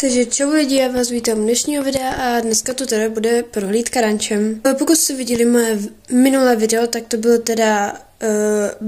Takže čau lidi, já vás vítám dnešního videa a dneska to teda bude prohlídka rančem. Pokud jste viděli moje minulé video, tak to bylo teda uh,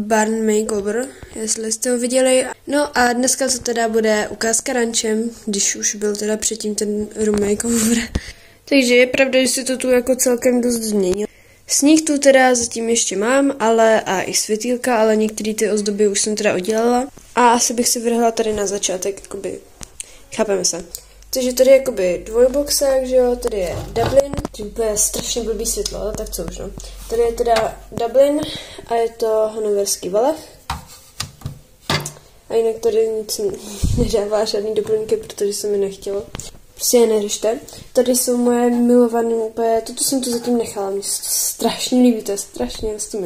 barn makeover, jestli jste ho viděli. No a dneska to teda bude ukázka rančem, když už byl teda předtím ten room makeover. Takže je pravda, že se to tu jako celkem dost změnilo. Sníh tu teda zatím ještě mám, ale a i světýlka, ale některé ty ozdoby už jsem teda udělala. A asi bych si vrhla tady na začátek, jakoby, chápeme se. Takže tady je jakoby dvojboxák, že jo, tady je Dublin, tím je strašně blbý světlo, ale tak co už no. Tady je teda Dublin a je to hanoverský valech. A jinak tady nic nedává žádný doplňky, protože se mi nechtělo. Prostě je neřešte. Tady jsou moje milované úplně, toto jsem tu zatím nechala, mě se to strašně líbí, to je strašně, to.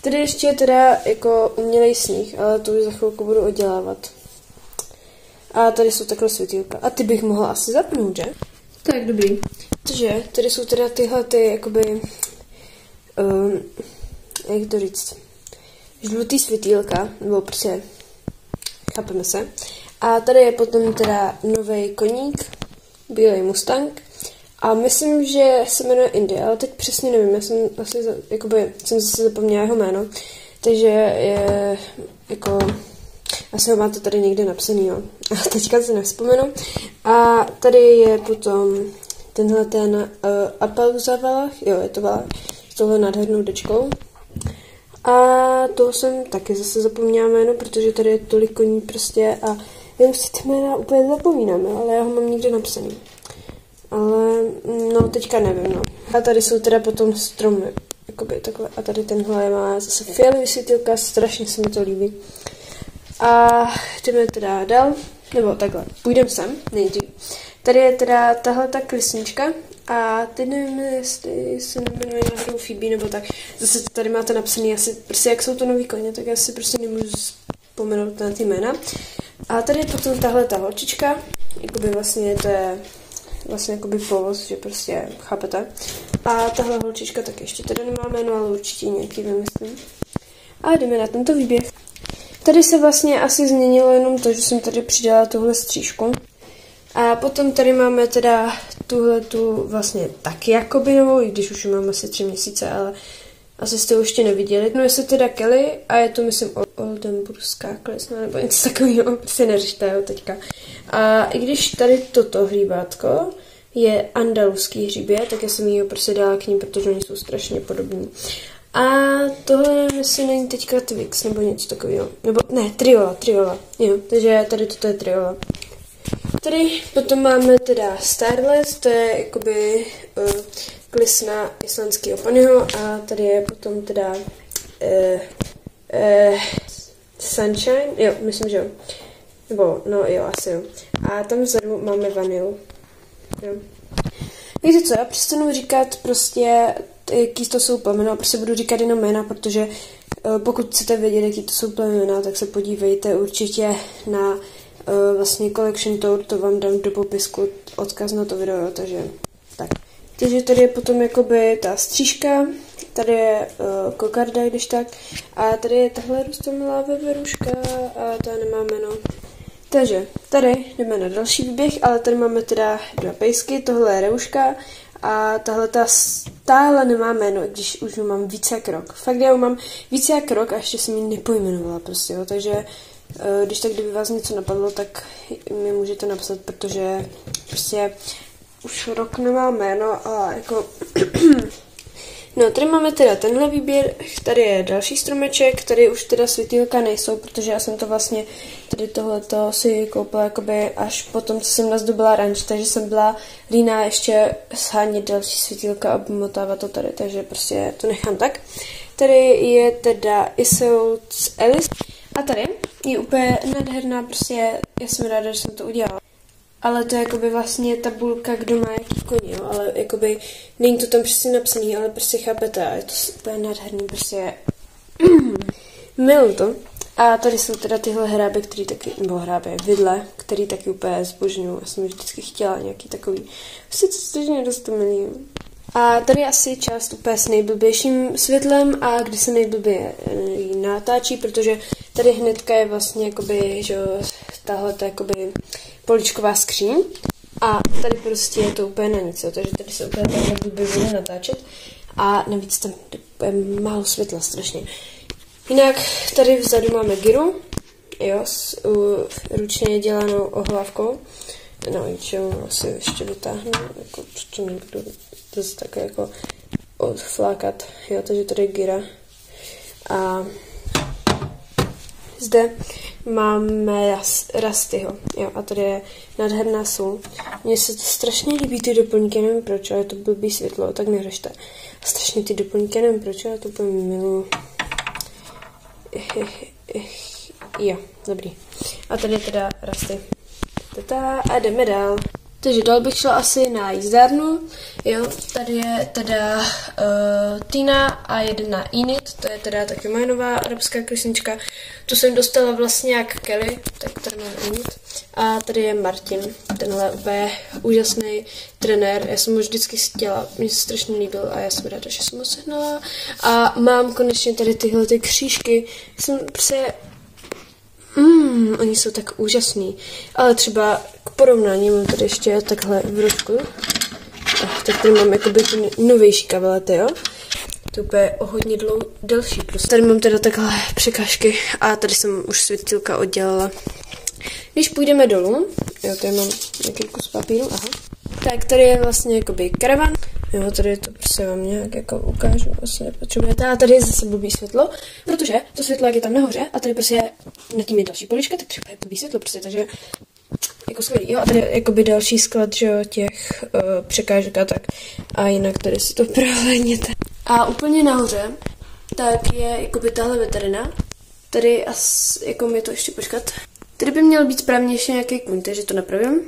Tady ještě je teda jako umělej sníh, ale to už za chvilku budu oddělávat. A tady jsou takhle světýlka. A ty bych mohla asi zapnout, že? Tak, dobrý. Takže tady jsou teda tyhle ty, jakoby, um, jak to říct, žlutý světýlka, nebo prostě, chápeme se. A tady je potom teda nový koník, bílý Mustang. A myslím, že se jmenuje Indy, ale teď přesně nevím, já jsem asi, jakoby, jsem zase zapomněla jeho jméno. Takže je, jako, asi ho máte tady někde napsaný, jo. A teďka se nevzpomenu. A tady je potom tenhle ten uh, Apelza Valach, jo, je to Valach, s tohle nádhernou dečkou. A to jsem taky zase zapomněla jméno, protože tady je tolik koní prostě a už si ty jména úplně zapomínám, ale já ho mám někde napsaný. Ale, no, teďka nevím, no. A tady jsou teda potom stromy, jakoby takhle. A tady tenhle má zase fialový světilka, strašně se mi to líbí. A jdeme teda dál, nebo takhle, půjdeme sem nejdřív. Tady je teda tahle ta klisnička a teď nevím, jestli se jmenuje náhodou Phoebe nebo tak. Zase tady máte napsaný asi, prostě jak jsou to nový koně, tak já si prostě nemůžu vzpomenout na ty jména. A tady je potom tahle ta holčička, jakoby vlastně to je vlastně jakoby povoz, že prostě chápete. A tahle holčička tak ještě teda nemá jméno, ale určitě nějaký vymyslím. A jdeme na tento výběh. Tady se vlastně asi změnilo jenom to, že jsem tady přidala tuhle střížku. A potom tady máme teda tuhle tu vlastně taky jakoby novou, i když už mám asi tři měsíce, ale asi jste už ještě neviděli. No je se teda Kelly a je to myslím Oldenburská klesna nebo něco takového, prostě neřešte jo teďka. A i když tady toto hříbátko je andaluský hříbě, tak já jsem ji prostě dala k ní, protože oni jsou strašně podobní. A tohle jestli není teďka Twix nebo něco takového. Nebo ne, Triola, Triola. Jo, takže tady toto je Triola. Tady potom máme teda Starless, to je jakoby uh, klisna islandského ponyho a tady je potom teda uh, uh, Sunshine, jo, myslím, že jo. Nebo, no jo, asi jo. A tam vzadu máme vanilu. Jo. Co, já přestanu říkat prostě, jaký to jsou plemena, prostě budu říkat jenom jména, protože pokud chcete vědět, jaký to jsou plemena, tak se podívejte určitě na uh, vlastně Collection Tour, to vám dám do popisku odkaz na to video, takže tak. Takže tady je potom jakoby ta střížka, tady je uh, kokarda, když tak, a tady je tahle rostomilá veveruška a ta nemá jméno. Takže tady jdeme na další výběh, ale tady máme teda dva pejsky, tohle je reuška a tahle ta stále nemá jméno, když už ho mám více jak rok. Fakt já ho mám více jak rok a ještě jsem ji nepojmenovala prostě, jo, takže Eh, když tak, kdyby vás něco napadlo, tak mi můžete napsat, protože prostě už rok nemá jméno a jako... no, tady máme teda tenhle výběr, tady je další stromeček, tady už teda světýlka nejsou, protože já jsem to vlastně tady tohleto si koupila jakoby až potom, co jsem nazdobila ranč, takže jsem byla líná ještě shánět další světýlka a motávat to tady, takže prostě to nechám tak. Tady je teda Iseult Alice. A tady je úplně nádherná, prostě já jsem ráda, že jsem to udělala. Ale to je jakoby vlastně tabulka, kdo má jaký koně, jo? ale jakoby není to tam přesně napsaný, ale prostě chápete, a je to úplně nádherný, prostě miluji to. A tady jsou teda tyhle hráby, který taky, nebo hráby, vidle, který taky úplně zbožňuju. Já jsem vždycky chtěla nějaký takový, prostě to strašně dost milý. A tady je asi část úplně s nejblbějším světlem a kdy se nejblbě eh, natáčí, protože tady hnedka je vlastně jakoby, že tahle jakoby poličková skříň. A tady prostě je to úplně na nic, jo, takže tady se úplně takhle blbě bude natáčet. A navíc tam je málo světla strašně. Jinak tady vzadu máme gyru, jo, s uh, ručně dělanou ohlávkou. No, jo, asi ještě vytáhnu, jako to nebudu zase tak jako odflákat, jo, takže tady je gira. A zde máme Rastyho, jo, a tady je nádherná sůl. Mně se to strašně líbí ty doplňky, nevím proč, ale to blbý světlo, tak. A strašně ty doplňky, nevím proč, ale to úplně miluju. Jo, dobrý. A tady je teda Rasty. Tata a jdeme dál. Takže dál bych šla asi na jízdárnu. Jo, tady je teda uh, Tina a jedna Init, to je teda taky moje nová arabská kresnička. Tu jsem dostala vlastně jak Kelly, tak tady mám Init. A tady je Martin, tenhle úplně úžasný trenér. Já jsem ho vždycky chtěla, mě se strašně líbil a já jsem ráda, že jsem ho sehnala. A mám konečně tady tyhle ty křížky. Jsem prostě Mmm, oni jsou tak úžasní. Ale třeba k porovnání mám tady ještě takhle v ručku. Tak tady mám jakoby ty novější kavalety, jo. To je o hodně dlou, delší. Prostě. Tady mám teda takhle překážky a tady jsem už světilka oddělala. Když půjdeme dolů, jo, tady mám nějaký kus papíru, aha. Tak tady je vlastně jakoby karavan. Jo, tady to prostě vám nějak jako ukážu, asi nepotřebujete. A tady je zase blbý světlo, protože to světlo, jak je tam nahoře, a tady prostě na tím je další polička, tak třeba je blbý světlo, prostě, takže jako skvělý. Jo, a tady je jakoby další sklad, že jo, těch uh, překážek a tak. A jinak tady si to prohlédněte. A úplně nahoře, tak je jakoby tahle veterina. Tady asi, jako mi to ještě počkat. Tady by měl být správně ještě nějaký kuň, takže to napravím.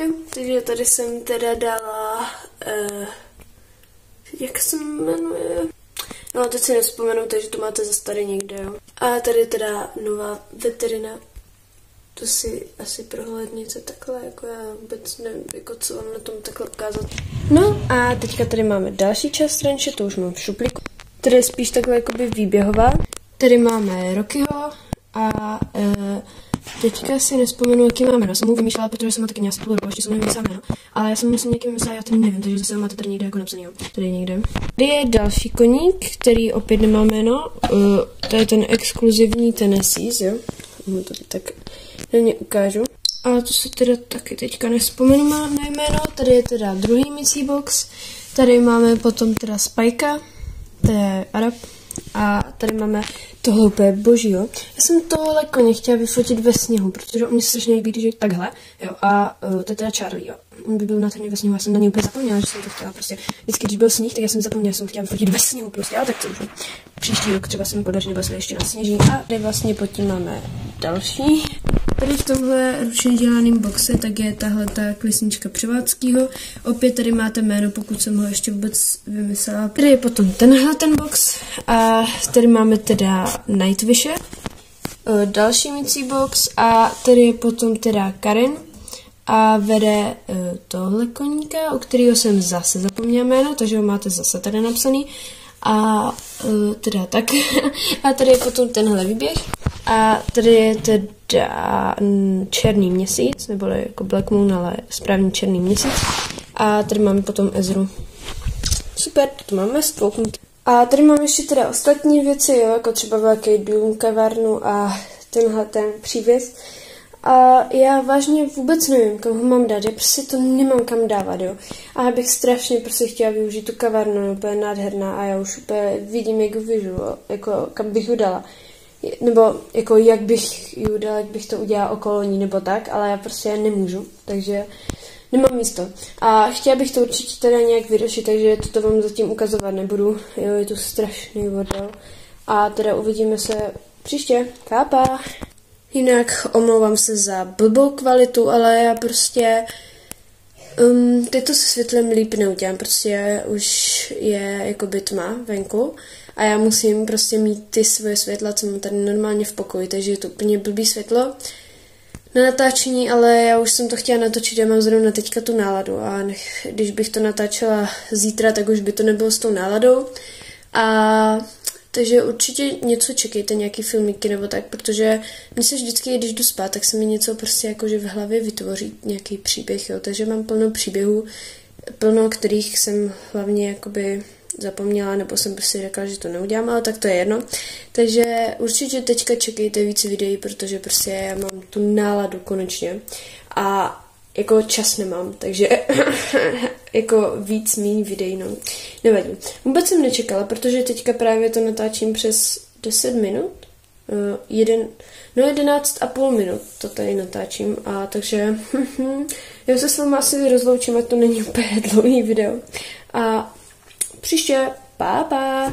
Jo, takže tady jsem teda dala, uh, jak se jmenuje? No, teď si nespomenu, takže to máte za tady někde, jo. A tady teda nová veterina. To si asi prohlédněte takhle, jako já vůbec nevím, jako co vám na tom takhle ukázat. No a teďka tady máme další část ranče, to už mám v šuplíku. Tady je spíš takhle jakoby výběhová. Tady máme Rockyho a Teďka si nespomenu, jaký máme jméno. Jsem mu vymýšlela, protože jsem taky měla spolu dobu, ještě jsem nevím jméno. Ale já jsem myslím někým myslela, já to nevím, takže zase máte tady někde jako napsaný, jo. Tady někde. Tady je další koník, který opět nemá jméno. Uh, to je ten exkluzivní Tennessee, jo. Mu to tak na mě ukážu. A to se teda taky teďka nespomenu na jméno. Tady je teda druhý Missy Box. Tady máme potom teda Spajka, to je Arab. A tady máme tohle úplně boží, jo. Já jsem tohle koně chtěla vyfotit ve sněhu, protože on se strašně líbí, že takhle, jo. A uh, to je teda Charlie, jo. On by byl na ve sněhu, já jsem na něj úplně zapomněla, že jsem to chtěla prostě. Vždycky, když byl sníh, tak já jsem zapomněla, že jsem chtěla vyfotit ve sněhu prostě, ale tak to už příští rok třeba se mi podaří, nebo se ještě na sněží. A tady vlastně pod tím máme další Tady v tomhle ručně dělaném boxe tak je tahle ta klesnička Převádzkýho. Opět tady máte jméno, pokud jsem ho ještě vůbec vymyslela. Tady je potom tenhle ten box a tady máme teda Nightwishe, další mící box a tady je potom teda Karin a vede tohle koníka, u kterého jsem zase zapomněla jméno, takže ho máte zase tady napsaný. A uh, teda tak. a tady je potom tenhle výběh. A tady je teda černý měsíc, nebo jako Black Moon, ale správný černý měsíc. A tady máme potom Ezru. Super, to máme stvouknut. A tady mám ještě teda ostatní věci, jo, jako třeba velký dům, kavárnu a tenhle ten přívěs. A já vážně vůbec nevím, kam ho mám dát, já prostě to nemám kam dávat, jo. A já bych strašně prostě chtěla využít tu kavárnu, úplně nádherná a já už úplně vidím, jak ho vyžu, jako kam bych ho dala. Nebo jako jak bych ji dala, jak bych to udělala okolo ní, nebo tak, ale já prostě nemůžu, takže nemám místo. A chtěla bych to určitě teda nějak vyřešit, takže to vám zatím ukazovat nebudu, jo, je to strašný vodel. A teda uvidíme se příště. Kápa! Jinak omlouvám se za blbou kvalitu, ale já prostě um, teď to se světlem líp neudělám, prostě už je jako by tma venku a já musím prostě mít ty svoje světla, co mám tady normálně v pokoji, takže je to úplně blbý světlo na natáčení, ale já už jsem to chtěla natočit, já mám zrovna teďka tu náladu a nech, když bych to natáčela zítra, tak už by to nebylo s tou náladou a Takže určitě něco čekejte, nějaký filmíky nebo tak, protože mi se vždycky, když jdu spát, tak se mi něco prostě jakože v hlavě vytvoří, nějaký příběh, jo. Takže mám plno příběhů, plno kterých jsem hlavně jakoby zapomněla, nebo jsem prostě řekla, že to neudělám, ale tak to je jedno. Takže určitě teďka čekejte víc videí, protože prostě já mám tu náladu konečně. A jako čas nemám, takže jako víc méně videí, no. Nevadí. Vůbec jsem nečekala, protože teďka právě to natáčím přes 10 minut. Uh, jeden, no jedenáct a půl minut to tady natáčím a takže já se s vámi asi rozloučím, ať to není úplně dlouhý video. A příště, pa pa!